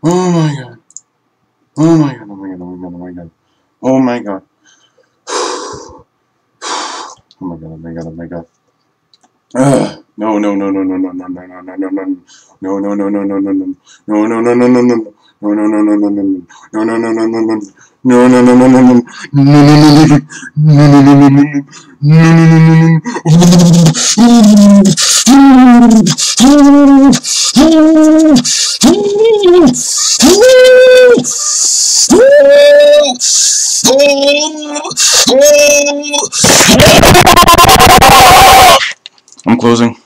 Oh my god. Oh my god, oh my god, oh my god, oh my god. Oh my god. Oh my god, oh my god, oh my god. Ugh. No, no, no, no, no, no, no, no, no, no, no, no. No, no, no, no, no, no, no. No, no, no, no, no, no. No, no, no, no, no, no, no. No, no, no, no, no, no. No, no, no, no, no, no. No, no, no, no, no. No, no, no, no, no, no. No, I'm closing.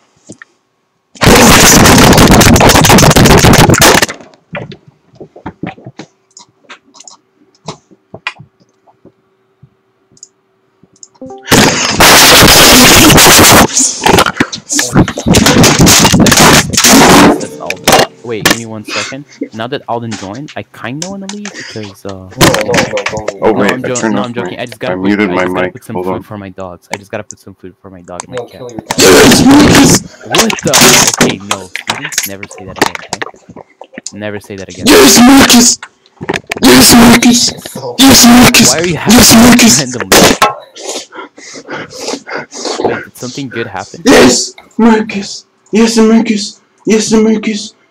That's Aldyn. Wait, give me one second. Now that Aldyn joined, I kinda wanna leave because uh. No, no, no. Oh, wait, I'm I jo- no, I'm joking. my- I just gotta I put, muted I my just gotta mic. put some Hold food on. for my dogs. I just gotta put some food for my dog and my cat. kill your dog. Yes, Marcus! What the? Okay, no. Please never say that again. Okay? Never say that again. Yes, Marcus! Yes, Marcus! So, Yes, Marcus! Why are you Yes, Marcus! Wait, did something good happen? Yes, Marcus! Yes, Marcus! Yes, Marcus!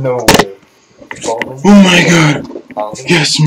No Oh my god! Yes,